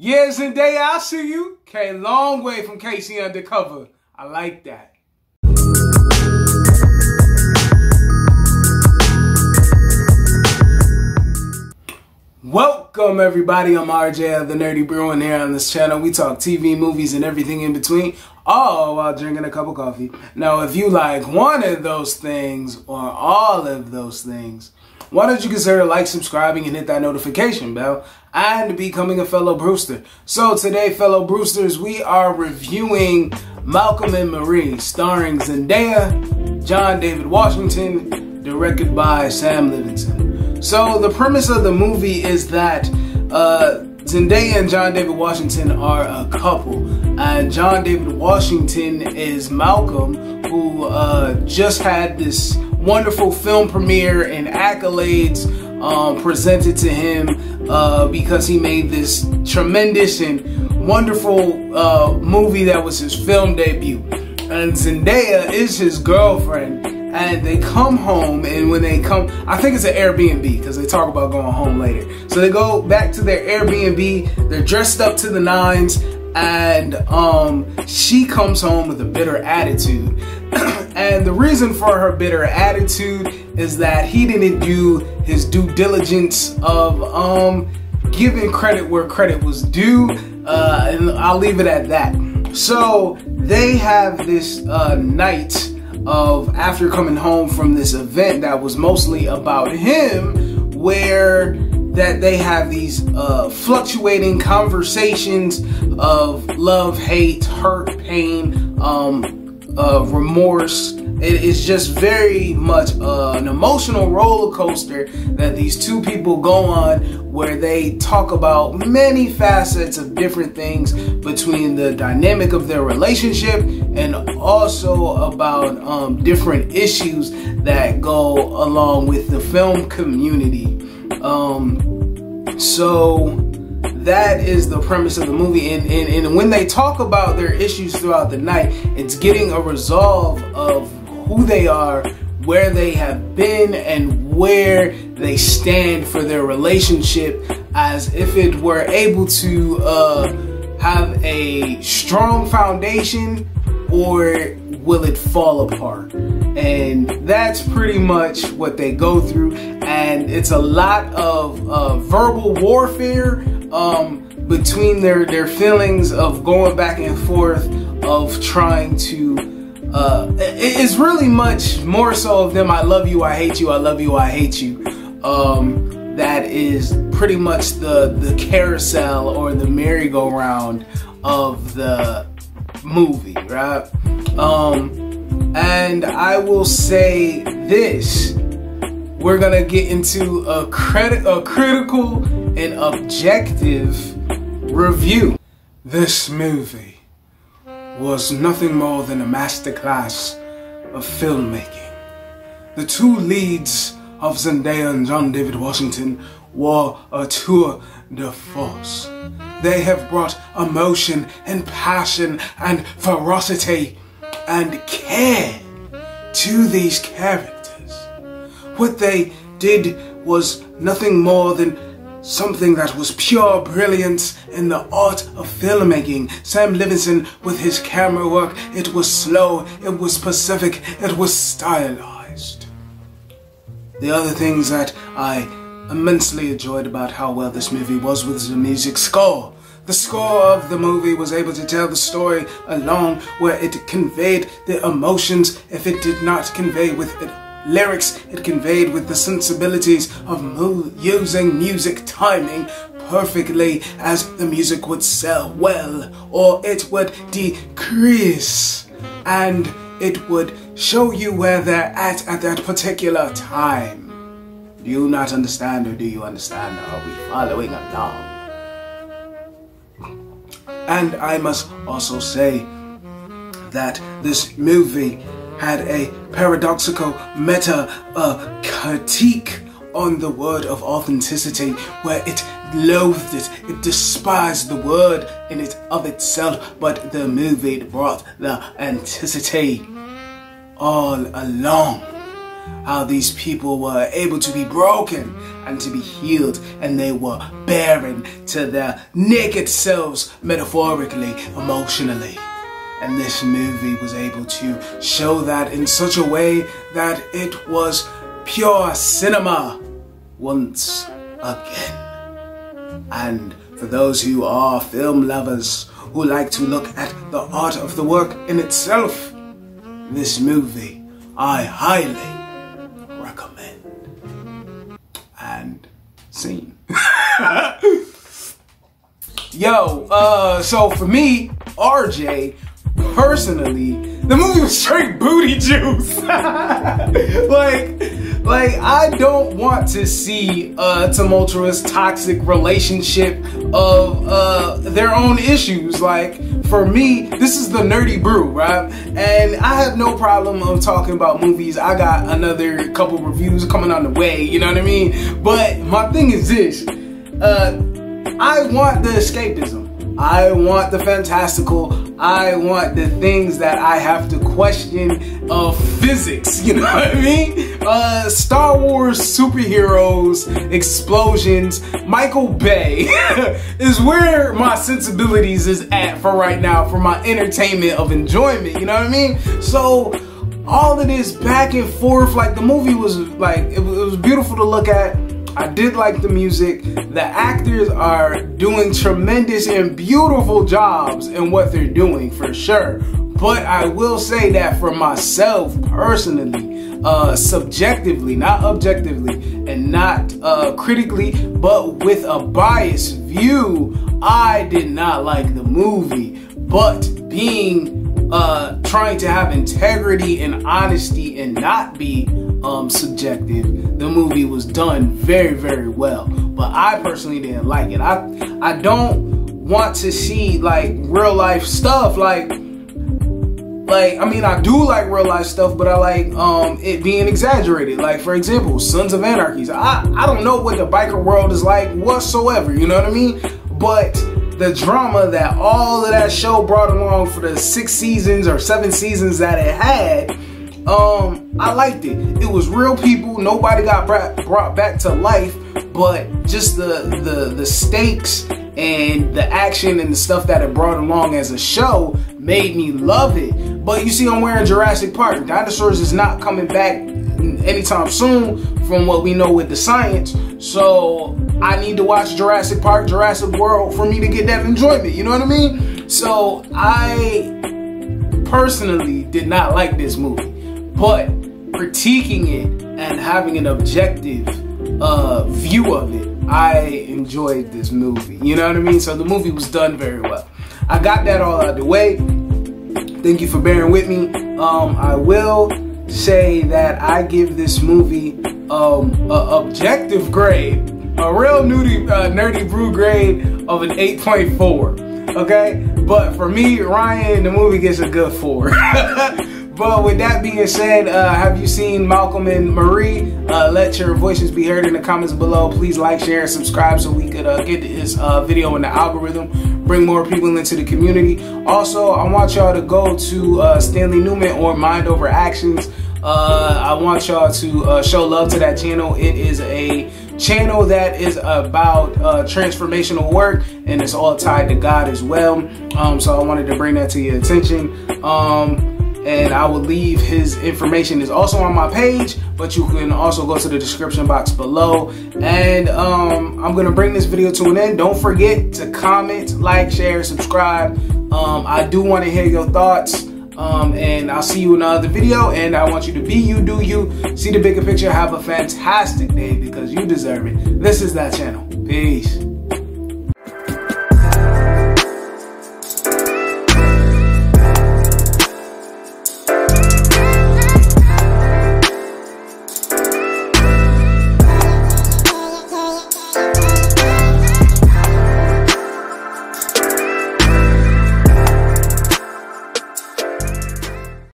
Yeah, Zendaya, I see you. Came a long way from K.C. Undercover. I like that. Welcome everybody, I'm RJ of the Nerdy and here on this channel we talk TV, movies, and everything in between, all while drinking a cup of coffee. Now if you like one of those things or all of those things, why don't you consider like, subscribing, and hit that notification bell, and becoming a fellow Brewster. So today, fellow Brewsters, we are reviewing Malcolm and Marie, starring Zendaya, John David Washington, directed by Sam Levinson. So the premise of the movie is that uh, Zendaya and John David Washington are a couple, and John David Washington is Malcolm, who uh, just had this wonderful film premiere and accolades um, presented to him uh, because he made this tremendous and wonderful uh, movie that was his film debut. And Zendaya is his girlfriend. And they come home, and when they come, I think it's an Airbnb because they talk about going home later. So they go back to their Airbnb. They're dressed up to the nines, and um, she comes home with a bitter attitude. and the reason for her bitter attitude is that he didn't do his due diligence of um, giving credit where credit was due, uh, and I'll leave it at that. So they have this uh, night of after coming home from this event that was mostly about him, where that they have these uh, fluctuating conversations of love, hate, hurt, pain, um, uh, remorse. It is just very much uh, an emotional roller coaster that these two people go on where they talk about many facets of different things between the dynamic of their relationship and also about um, different issues that go along with the film community. Um, so that is the premise of the movie. And, and, and when they talk about their issues throughout the night, it's getting a resolve of who they are, where they have been, and where they stand for their relationship as if it were able to uh, have a strong foundation or will it fall apart? And that's pretty much what they go through. And it's a lot of uh, verbal warfare um, between their, their feelings of going back and forth, of trying to. Uh, it's really much more so of them. I love you, I hate you, I love you, I hate you. Um, that is pretty much the the carousel or the merry-go-round of the movie, right? Um, and I will say this: we're gonna get into a credit, a critical and objective review. This movie was nothing more than a masterclass of filmmaking. The two leads of Zendaya and John David Washington were a tour de force. They have brought emotion and passion and ferocity and care to these characters. What they did was nothing more than something that was pure brilliance in the art of filmmaking. Sam Levinson with his camera work, it was slow, it was specific, it was stylized. The other things that I immensely enjoyed about how well this movie was with the music score. The score of the movie was able to tell the story along where it conveyed the emotions if it did not convey with it lyrics it conveyed with the sensibilities of mu using music timing perfectly as the music would sell well or it would decrease and it would show you where they're at at that particular time. Do you not understand or do you understand? Are we following along? And I must also say that this movie had a paradoxical meta uh, critique on the word of authenticity where it loathed it, it despised the word in it of itself, but the movie brought the authenticity all along. How these people were able to be broken and to be healed, and they were barren to their naked selves, metaphorically, emotionally. And this movie was able to show that in such a way that it was pure cinema once again. And for those who are film lovers, who like to look at the art of the work in itself, this movie I highly scene. Yo, uh, so for me, RJ, personally, the movie was straight booty juice. like, like I don't want to see a tumultuous, toxic relationship of uh, their own issues. Like for me, this is the nerdy brew, right? And I have no problem of talking about movies. I got another couple reviews coming on the way. You know what I mean? But my thing is this: uh, I want the escapism. I want the fantastical. I want the things that I have to question of physics. You know what I mean? Uh, Star Wars superheroes, explosions. Michael Bay is where my sensibilities is at for right now for my entertainment of enjoyment. You know what I mean? So all of this back and forth, like the movie was like it was, it was beautiful to look at I did like the music. The actors are doing tremendous and beautiful jobs in what they're doing for sure. But I will say that for myself personally, uh, subjectively, not objectively, and not uh, critically, but with a biased view, I did not like the movie. But being uh, trying to have integrity and honesty and not be um, subjective. The movie was done very, very well, but I personally didn't like it. I I don't want to see like real life stuff like like I mean I do like real life stuff, but I like um it being exaggerated. Like for example, Sons of Anarchies. I I don't know what the biker world is like whatsoever. You know what I mean? But the drama that all of that show brought along for the six seasons or seven seasons that it had um, I liked it. It was real people. Nobody got brought, brought back to life, but just the the the stakes and the action and the stuff that it brought along as a show made me love it. But you see, I'm wearing Jurassic Park. Dinosaurs is not coming back anytime soon, from what we know with the science. So I need to watch Jurassic Park, Jurassic World for me to get that enjoyment. You know what I mean? So I personally did not like this movie. But critiquing it and having an objective uh, view of it, I enjoyed this movie. You know what I mean? So the movie was done very well. I got that all out of the way. Thank you for bearing with me. Um, I will say that I give this movie um, an objective grade, a real nerdy, uh, nerdy brew grade of an 8.4. Okay? But for me, Ryan, the movie gets a good 4. But with that being said, uh, have you seen Malcolm and Marie? Uh, let your voices be heard in the comments below. Please like, share, and subscribe so we could uh, get this uh, video in the algorithm, bring more people into the community. Also, I want y'all to go to uh, Stanley Newman or Mind Over Actions. Uh, I want y'all to show love to that channel. It is a channel that is about uh, transformational work and it's all tied to God as well. Um, so I wanted to bring that to your attention. Um, and I will leave his information is also on my page, but you can also go to the description box below. And um, I'm gonna bring this video to an end. Don't forget to comment, like, share, subscribe. Um, I do want to hear your thoughts. Um, and I'll see you in another video. And I want you to be you, do you, see the bigger picture. Have a fantastic day because you deserve it. This is that channel. Peace.